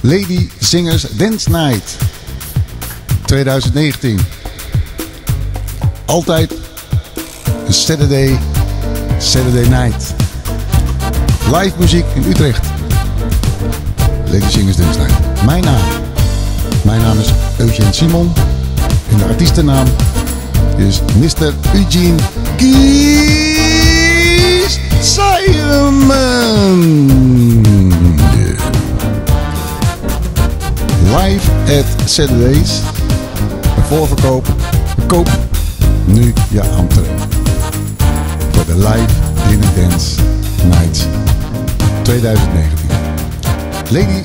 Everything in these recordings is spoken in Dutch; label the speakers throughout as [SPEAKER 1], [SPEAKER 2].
[SPEAKER 1] Lady Singers Dance Night 2019. Altijd een Saturday, Saturday night. Live muziek in Utrecht. Lady Singers Dance Night. Mijn naam. Mijn naam is Eugene Simon. En de artiestennaam is Mr. Eugene Kies Simon. Live at Saturdays. Voorverkoop. Koop nu je entree. Voor de Live Dinner Dance Nights 2019. Lady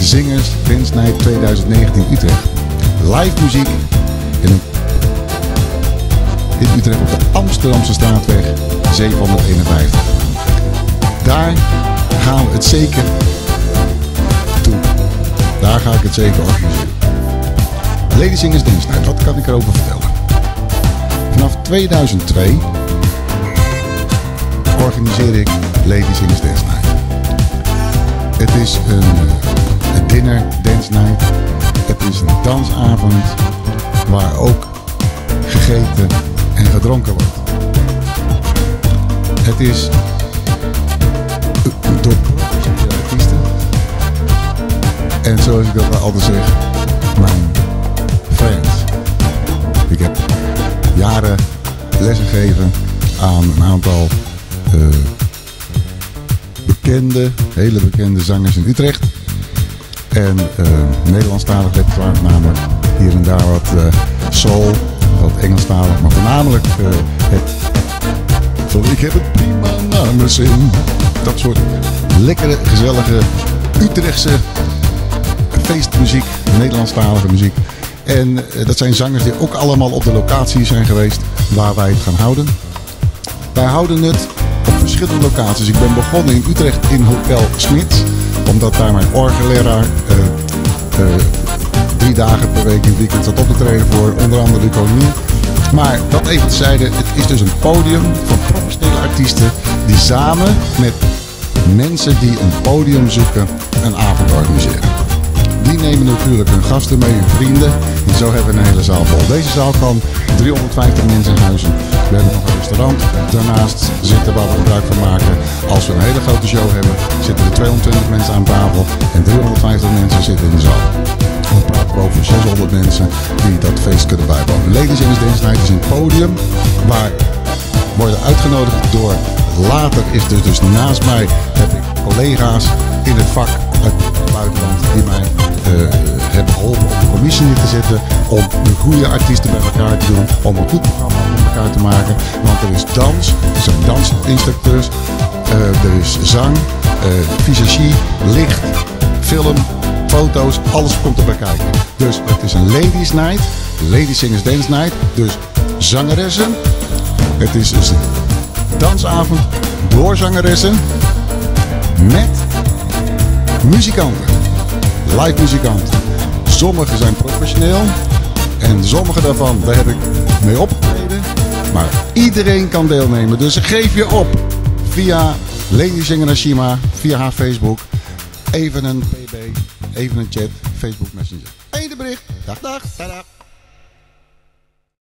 [SPEAKER 1] Zingers Dance Night 2019 Utrecht. Live muziek in, in Utrecht op de Amsterdamse straatweg 751. Daar gaan we het zeker. Daar ga ik het zeker organiseren. Lady Singers Dance Night, wat kan ik erover vertellen? Vanaf 2002 organiseer ik Lady Singers Dance Night. Het is een, een dinner dance night. Het is een dansavond waar ook gegeten en gedronken wordt. Het is door. En zoals ik dat altijd zeg, mijn fans. Ik heb jaren lessen gegeven aan een aantal uh, bekende, hele bekende zangers in Utrecht. En uh, Nederlandstalig repertoire, namelijk hier en daar wat uh, soul, wat Engelstalig, maar voornamelijk het van ik heb het prima naar mijn. Dat soort lekkere, gezellige, Utrechtse feestmuziek, Nederlandstalige muziek. En dat zijn zangers die ook allemaal op de locatie zijn geweest waar wij het gaan houden. Wij houden het op verschillende locaties. Ik ben begonnen in Utrecht in Hotel Smits. Omdat daar mijn orgelleraar uh, drie dagen per week in het weekend zat op te treden voor onder andere de koningin. Maar dat even tezijde, het is dus een podium van professionele artiesten die samen met mensen die een podium zoeken een avond organiseren. Die nemen natuurlijk hun gasten mee, hun vrienden. En zo hebben we een hele zaal vol. Deze zaal kan 350 mensen huizen. We hebben nog een restaurant daarnaast zitten waar we gebruik van maken. Als we een hele grote show hebben, zitten er 220 mensen aan tafel en 350 mensen zitten in de zaal. Dan praten we over 600 mensen die dat feest kunnen bijwonen. Ladies and Dance is een podium waar worden uitgenodigd door later is er dus naast mij heb ik collega's in het vak uit het buitenland die mij neer te zetten. Om de goede artiesten bij elkaar te doen. Om een goed programma met elkaar te maken. Want er is dans, er zijn dansinstructeurs, uh, er is zang, uh, visagie, licht, film, foto's, alles komt erbij kijken. Dus het is een ladies night, lady singers dance night. Dus zangeressen. Het is dus een dansavond door zangeressen met muzikanten. Live muzikanten. Sommige zijn professioneel en sommige daarvan, daar heb ik mee opgetreden. Maar iedereen kan deelnemen, dus geef je op via Lady Zingerashima, via haar Facebook. Even een pb, even een chat, Facebook Messenger. Eén bericht. Dag, dag, dag.